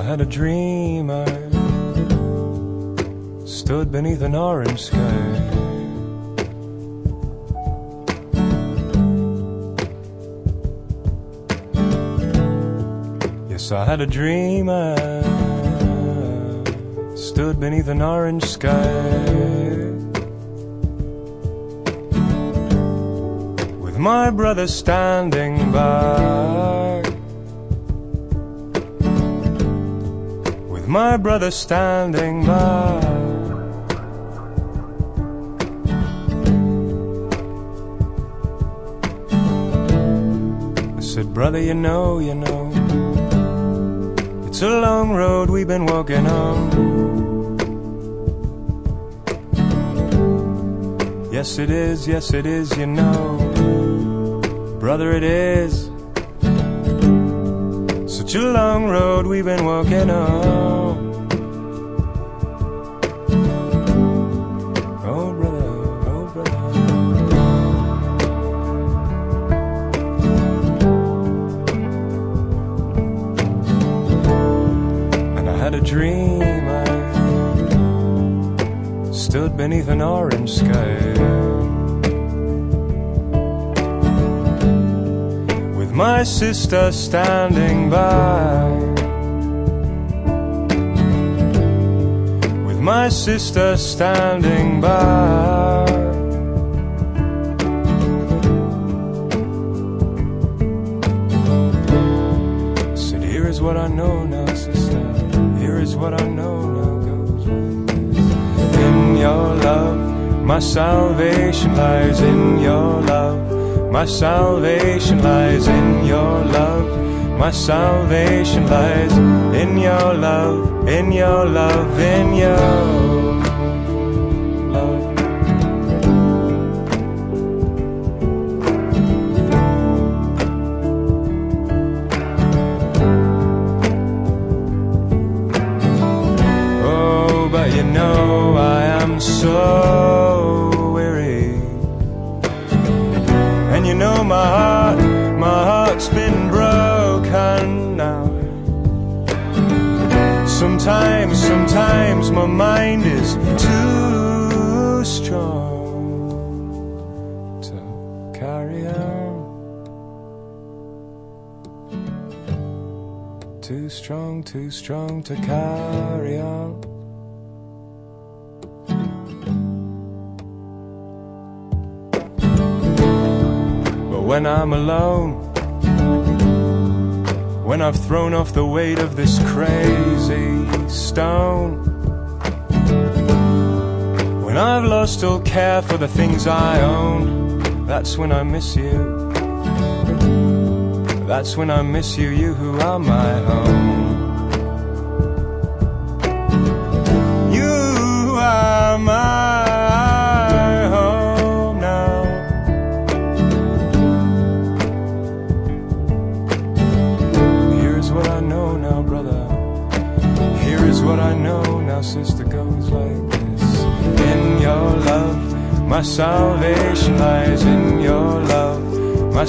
I had a dream. I stood beneath an orange sky. Yes, I had a dream. I stood beneath an orange sky. With my brother standing by. My brother standing by. I said, Brother, you know, you know, it's a long road we've been walking on. Yes, it is, yes, it is, you know, brother, it is. Such a long road we've been walking on. Oh, brother, oh, brother. and I had a dream. I stood beneath an orange sky my sister standing by. With my sister standing by. Said, here is what I know now, sister. Here is what I know now goes. In your love, my salvation lies in your love. My salvation lies in your love. My salvation lies in your love, in your love, in your Sometimes, sometimes my mind is too strong to carry on. Too strong, too strong to carry on. But when I'm alone, when I've thrown off the weight of this crazy stone, when I've lost all care for the things I own, that's when I miss you. That's when I miss you, you who are my home. You are my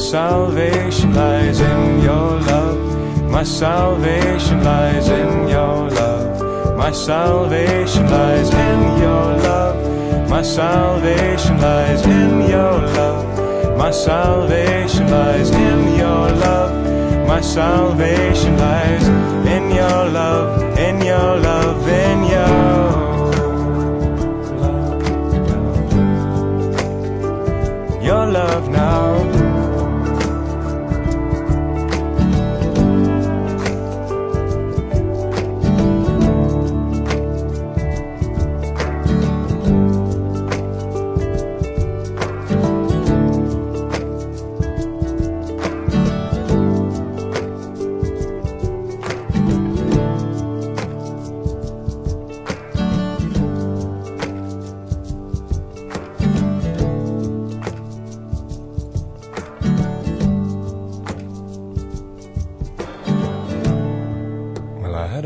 salvation lies in your love. My salvation lies in your love. My salvation lies in your love. My salvation lies in your love. My salvation lies in your love. My salvation lies in your love,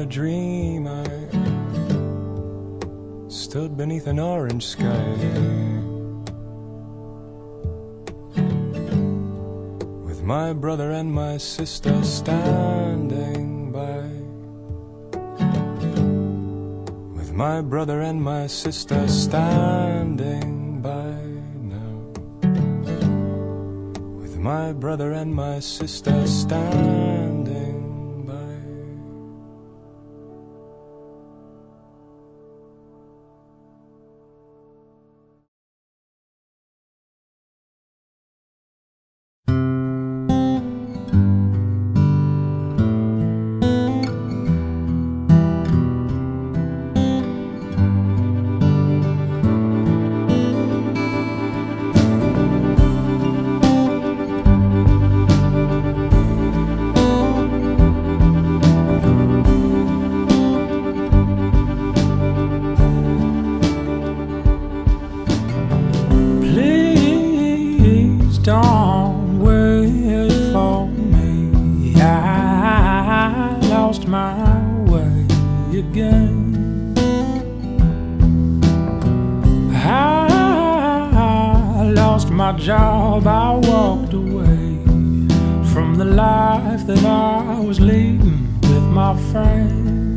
a dreamer stood beneath an orange sky. With my brother and my sister standing by. With my brother and my sister standing by now. With my brother and my sister standing long way for me. I lost my way again. I lost my job, I walked away from the life that I was leading with my friends.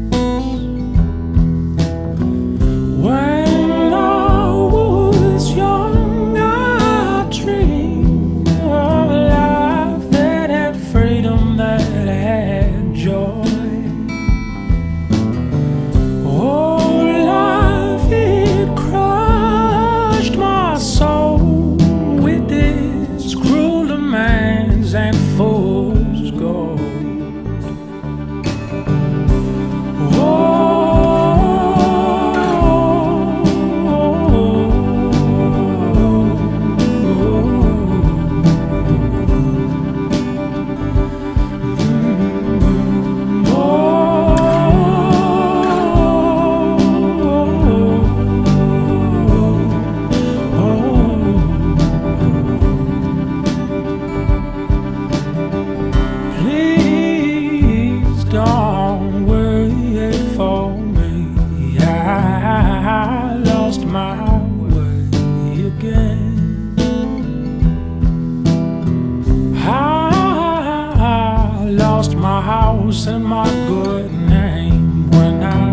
mention my good name when I